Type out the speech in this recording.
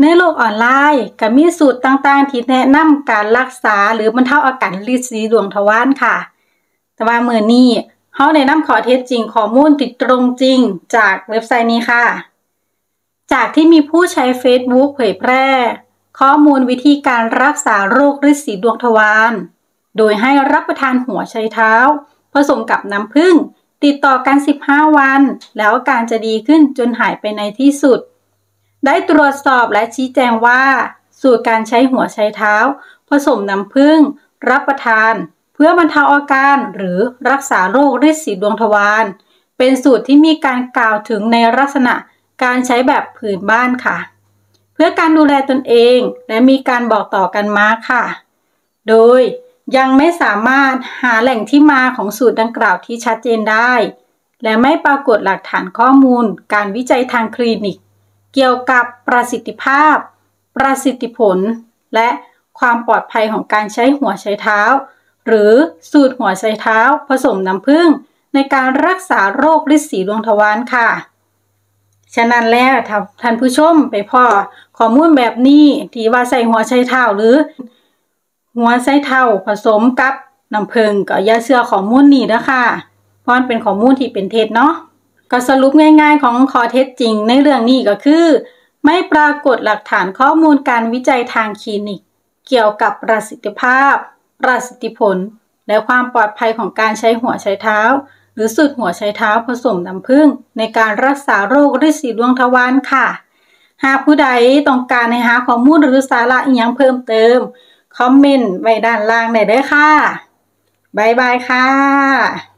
ในโลกออนไลน์ก็มีสูตรต่างๆ ที่แนะนำการรักษาหรือบรรเทาอาการลิดสีดวงทวารค่ะ แต่ว่าเมื่อนี้เฮาแนะนำขอเท็จจริงข้อมูลติดตรงจริงจากเว็บไซต์นี้ค่ะ จากที่มีผู้ใช้ Facebook เผยแพร่ ข้อมูลวิธีการรักษาโรคฤทธิ์สีดวงทวาร โดยให้รับประทานหัวไชเท้า ผสมกับน้ำผึ้งติดต่อกัน 15 วัน แล้วอาการจะดีขึ้นจนหายไปในที่สุด ได้ตรวจสอบและชี้แจงว่า สูตรการใช้หัวไช้เท้า ผสมน้ำผึ้งรับประทาน เพื่อบรรเทาอาการหรือรักษาโรคฤทธิ์สีดวงทวารเป็นสูตรที่มีการกล่าวถึงในลักษณะการใช้แบบผืนบ้านค่ะ เพื่อการดูแลตนเองและมีการบอกต่อกันมาค่ะ โดยยังไม่สามารถหาแหล่งที่มาของสูตรดังกล่าวที่ชัดเจนได้ และไม่ปรากฏหลักฐานข้อมูล การวิจัยทางคลินิก เกี่ยวกับประสิทธิภาพ ประสิทธิผล และความปลอดภัยของการใช้หัวใช้เท้า หรือสูตรหัวใช้เท้า ผสมน้ำผึ้งในการรักษาโรคฤทธิ์สีดวงทวารค่ะ ฉะนั้นแล้วท่านผู้ชมไปพ่อข้อมูลแบบนี้ที่ว่าใส่หัวใช้เท้าหรือ หัวไส้เท่าผสมกับน้ำผึ้งก็อย่าเชื่อข้อมูลนี้นะคะเพราะมันเป็นข้อมูลที่เป็นเท็จเนาะ ก็สรุปง่ายๆของข้อเท็จจริงในเรื่องนี้ก็คือ ไม่ปรากฏหลักฐานข้อมูลการวิจัยทางคลินิก เกี่ยวกับประสิทธิภาพ ประสิทธิผล และความปลอดภัยของการใช้หัวใช้เท้า หรือสูตรหัวใช้เท้าผสมน้ำผึ้งในการรักษาโรคฤทธิ์สีดวงทวารค่ะ หากผู้ใดต้องการให้หาข้อมูลหรือสาระอีกอย่างเพิ่มเติม คอมเมนต์ไว้ด้านล่างได้เลยค่ะบายบายค่ะ